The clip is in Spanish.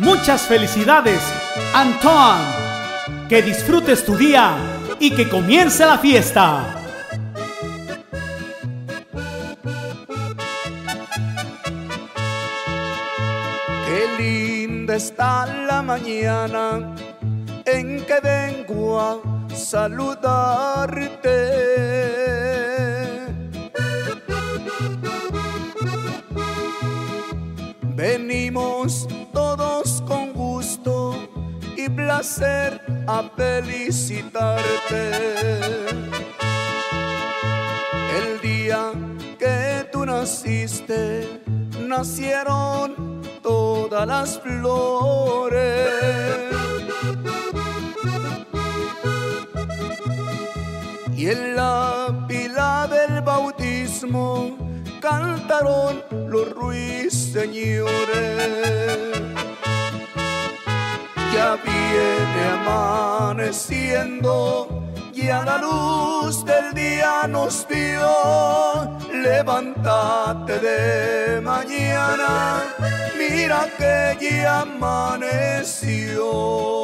Muchas felicidades, Antoine. Que disfrutes tu día y que comience la fiesta. Qué linda está la mañana en que vengo a saludarte. Venimos todos con gusto y placer a felicitarte. El día que tú naciste, nacieron todas las flores. Y en la pila del bautismo cantaron los ruiseñores. Ya viene amaneciendo y a la luz del día nos vio. Levántate de mañana, mira que ya amaneció.